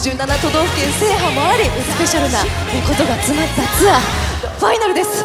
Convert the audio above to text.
47都道府県制覇もありスペシャルなことが詰まったツアーファイナルです。